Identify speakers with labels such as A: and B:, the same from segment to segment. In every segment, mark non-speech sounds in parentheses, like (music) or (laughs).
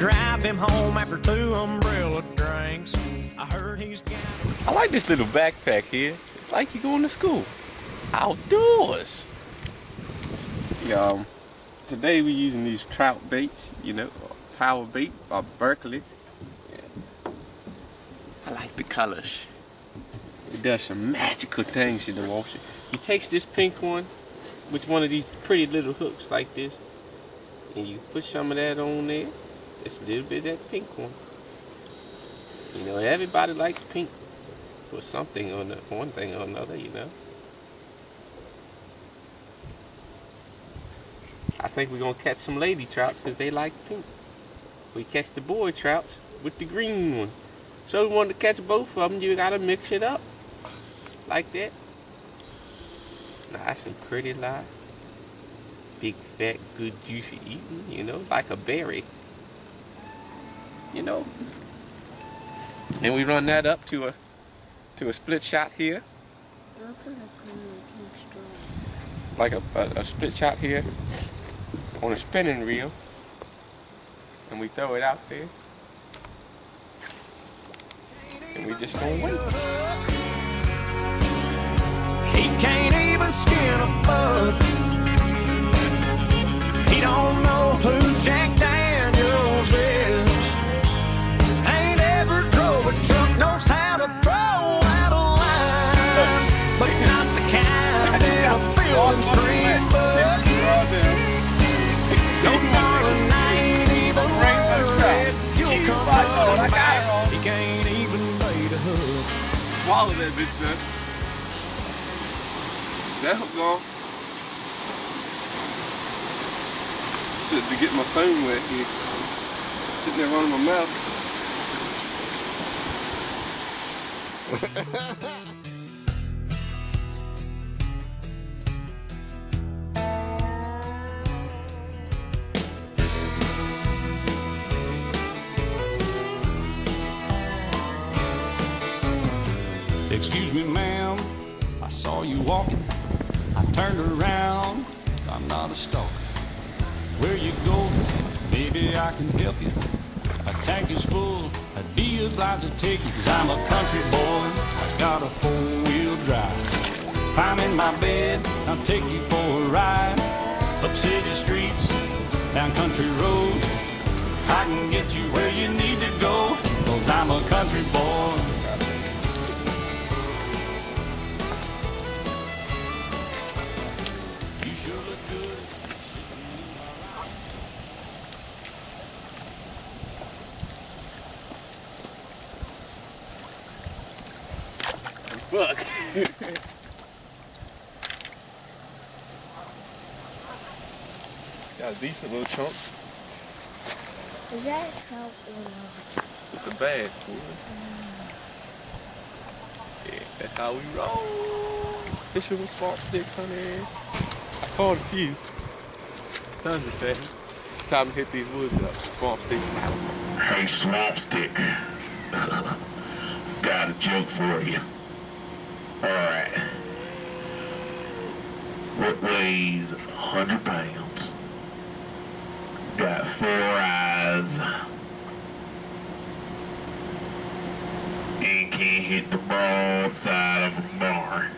A: drive him home after two umbrella drinks. I heard he's got.
B: I like this little backpack here. It's like you're going to school. Outdoors. Yeah, um, today we're using these trout baits, you know, power bait by Berkley. Yeah. I like the colors. It does some magical things in the water. He takes this pink one with one of these pretty little hooks like this, and you put some of that on there. Just a little bit of that pink one. You know, everybody likes pink for something or the one thing or another, you know. I think we're gonna catch some lady trouts because they like pink. We catch the boy trouts with the green one. So we want to catch both of them, you gotta mix it up like that. Nice and pretty like. Big, fat, good, juicy eating, you know, like a berry. You know. And we run that up to a to a split shot here.
C: It looks like a pink straw.
B: Like a, a, a split shot here on a spinning reel. And we throw it out there. And we just gonna wait.
A: He can't even skin a
B: Swallow that bitch, son. That hook gone. Should be getting my phone wet here. Sitting there running my mouth. (laughs)
D: Excuse me, ma'am, I saw you walking. I turned around, I'm not a stalker. Where you going? Maybe I can help you. A tank is full, I'd be obliged to take you, cause I'm a country boy. I got a four-wheel drive. Climb in my bed, I'll take you for a ride. Up city streets, down country roads. I can get you where you need to go, cause I'm a country boy.
B: Fuck. Got a decent little chunk.
C: Is that a trout or not?
B: It's a bass, boy. Yeah, that's how we roll. Fishing with Swamp Stick, honey. I caught a few. Tons of fish. Time to hit these woods up. Swamp stick.
E: Hey, Swamp Stick. (laughs) Got a joke for you. Alright. What weighs a hundred pounds? Got four eyes. And can't hit the broadside of a barn.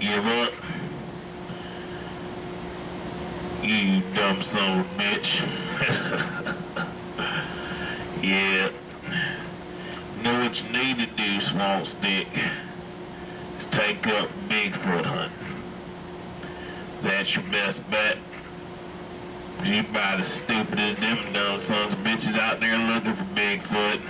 E: Give up? You dumb son of a bitch. (laughs) yeah. Know what you need to do, Swamp Stick, take up Bigfoot hunting. That's your best bet. You about as stupid as them dumb sons of bitches out there looking for Bigfoot.